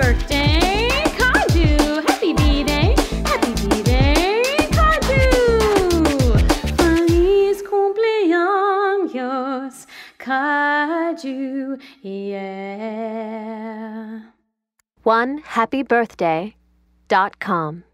birthday, Kaju! Happy B-Day, happy B-Day, Kaju! Feliz cumpleaños, Kaju, yeah. One happy birthday dot com.